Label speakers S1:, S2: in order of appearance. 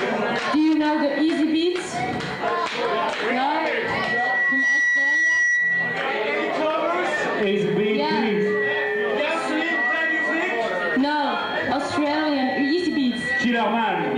S1: Do you know the easy beats? No?
S2: Easy Beats. yeah. please.
S1: No, Australian easy beats.
S2: Chillerman.